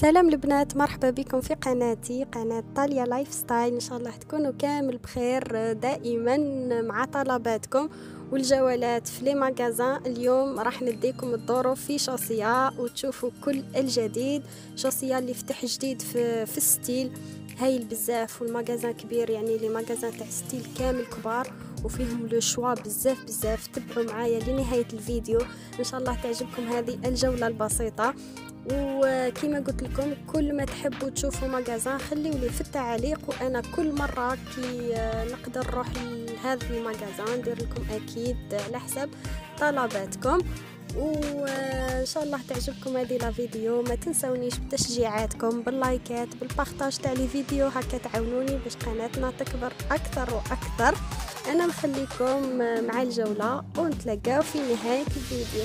سلام البنات مرحبا بكم في قناتي قناة طاليا Lifestyle إن شاء الله تكونوا كامل بخير دائما مع طلباتكم والجولات في les magasins. اليوم راح نديكم الدور في Chaussea وتشوفوا كل الجديد. Chaussea اللي فتح جديد في, في ال Steel. هايل بزاف وال magasin كبير يعني les magasins تاع Steel كامل كبار وفيهم le choix بزاف بزاف. تبعوا معايا لنهاية الفيديو. إن شاء الله تعجبكم هذه الجولة البسيطة. وكما قلت لكم كل ما تحبوا تشوفوا ماغازان خليوا لي في التعليق وأنا كل مرة كي نقدر نروح لهذا الماغازان ندير لكم أكيد على حسب طلباتكم. وإن شاء الله تعجبكم هذه لا فيديو ما تنسونيش بتشجيعاتكم باللايكات بالبارطاج تاع لي فيديو هكا تعاونوني باش قناتنا تكبر أكثر وأكثر. أنا نخليكم مع الجولة ونتلاقاو في نهاية الفيديو.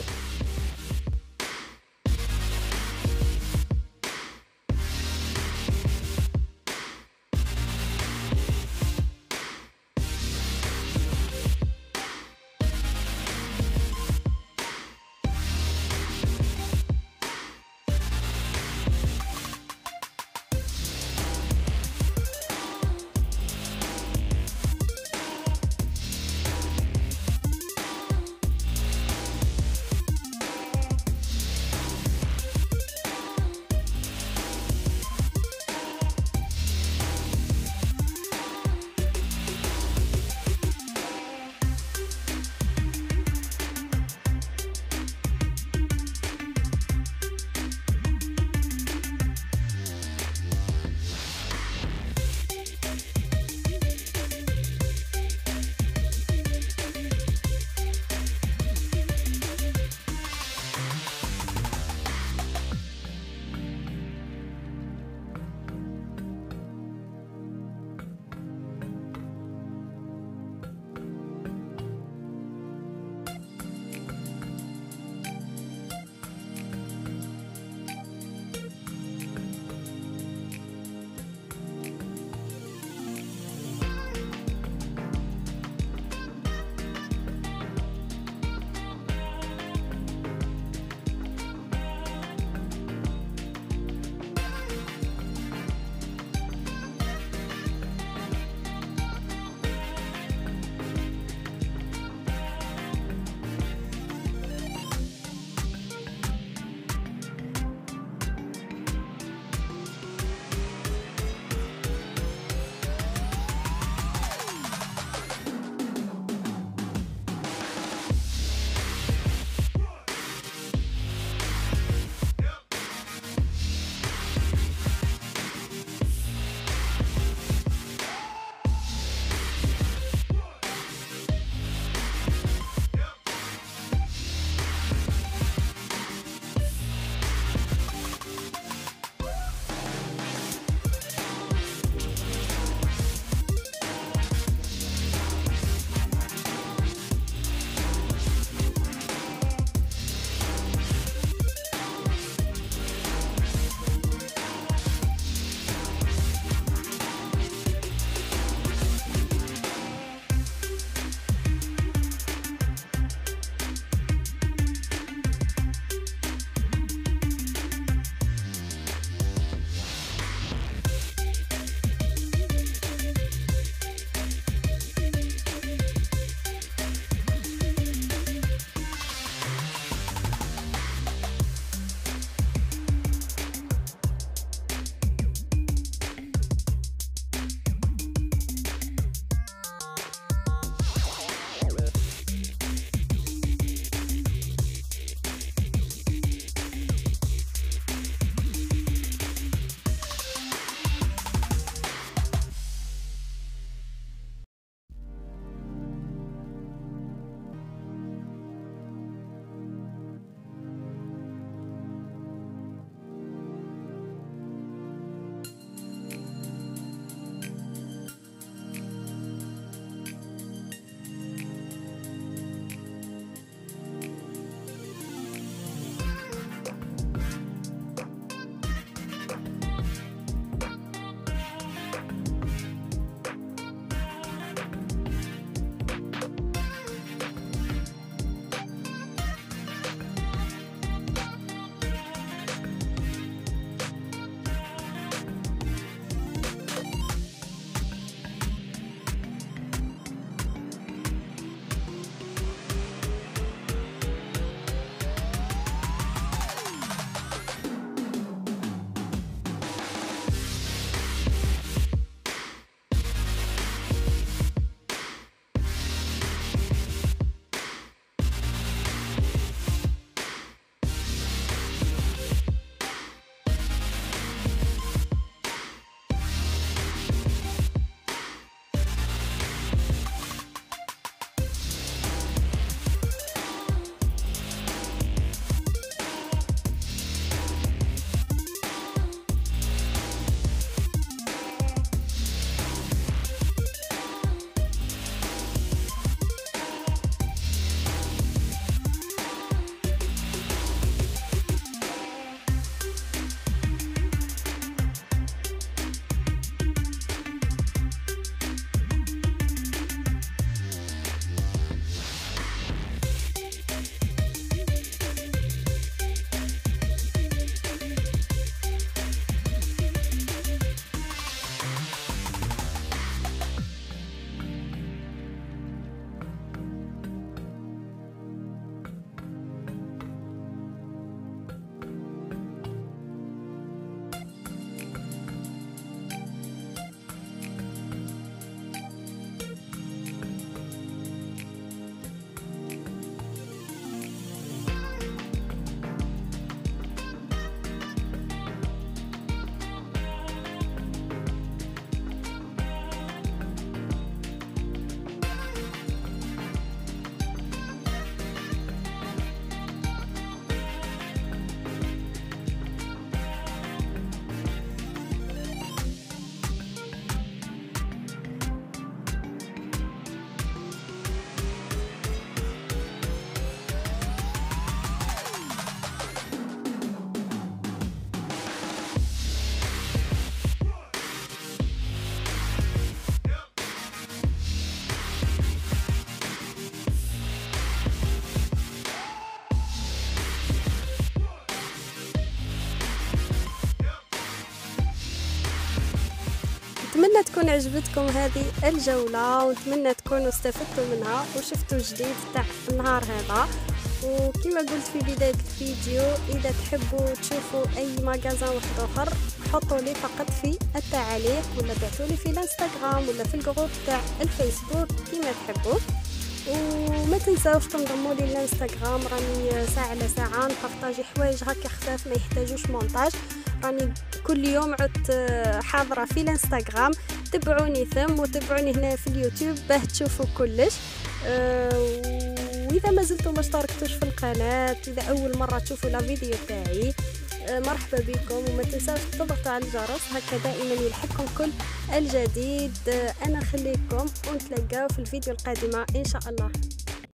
نتمنى تكون عجبتكم هذه الجولة ونتمنى تكونوا استفدتوا منها وشفتوا جديد تاع النهار هذا. وكما قلت في بداية الفيديو إذا تحبوا تشوفوا أي ماغازان واحد آخر حطوا لي فقط في التعليق ولا بعثوا لي في الإنستغرام ولا في الجروب تاع الفيسبوك كما تحبوا. وما تنساوش تنضموا لي الانستغرام راني ساعة على ساعة نبارطاجي حوايج هكا خفاف ما يحتاجوش مونتاج. راني كل يوم عدت حاضرة في الإنستغرام. تبعوني ثم وتبعوني هنا في اليوتيوب باه تشوفوا كلش. أه وإذا ما زلتوا ما اشتركتوش في القناة إذا أول مرة تشوفوا لا فيديو تاعي أه مرحبا بكم. وما تنساوش تضغطوا على الجرس هكا دائما يلحقكم كل الجديد. أنا خليكم ونتلاقاو في الفيديو القادمة إن شاء الله.